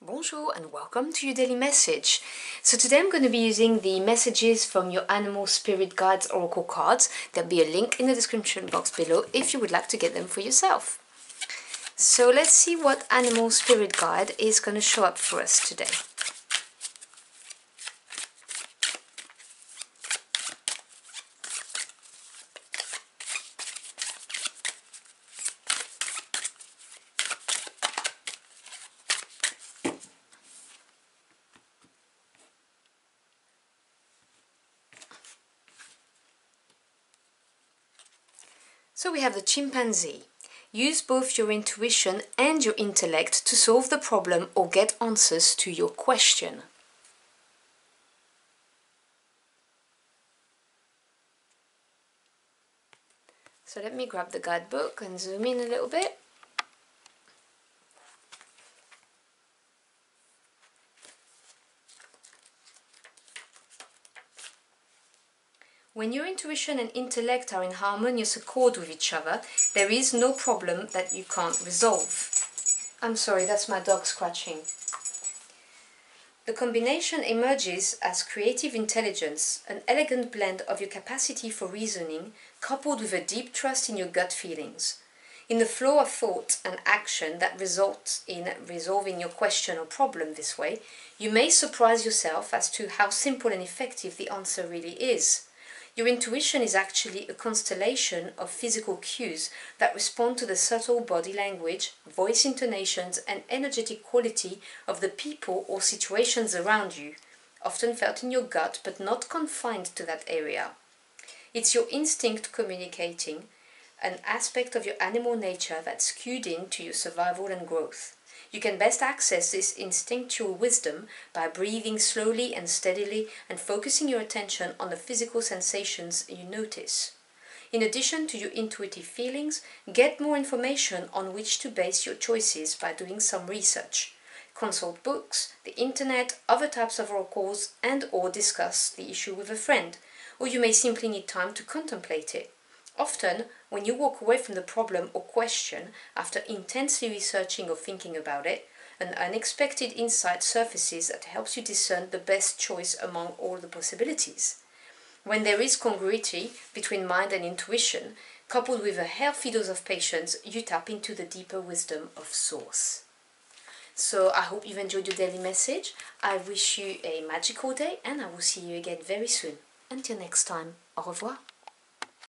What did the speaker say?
Bonjour and welcome to your daily message. So today I'm going to be using the messages from your Animal Spirit Guides Oracle cards. There'll be a link in the description box below if you would like to get them for yourself. So let's see what Animal Spirit Guide is going to show up for us today. So we have the chimpanzee. Use both your intuition and your intellect to solve the problem or get answers to your question. So let me grab the guidebook and zoom in a little bit. When your intuition and intellect are in harmonious accord with each other, there is no problem that you can't resolve. I'm sorry, that's my dog scratching. The combination emerges as creative intelligence, an elegant blend of your capacity for reasoning coupled with a deep trust in your gut feelings. In the flow of thought and action that results in resolving your question or problem this way, you may surprise yourself as to how simple and effective the answer really is. Your intuition is actually a constellation of physical cues that respond to the subtle body language, voice intonations, and energetic quality of the people or situations around you, often felt in your gut but not confined to that area. It's your instinct communicating, an aspect of your animal nature that's cued in to your survival and growth. You can best access this instinctual wisdom by breathing slowly and steadily and focusing your attention on the physical sensations you notice. In addition to your intuitive feelings, get more information on which to base your choices by doing some research. Consult books, the internet, other types of oracles, and or discuss the issue with a friend, or you may simply need time to contemplate it. Often, when you walk away from the problem or question after intensely researching or thinking about it, an unexpected insight surfaces that helps you discern the best choice among all the possibilities. When there is congruity between mind and intuition, coupled with a healthy dose of patience, you tap into the deeper wisdom of Source. So I hope you've enjoyed your daily message. I wish you a magical day and I will see you again very soon. Until next time, au revoir.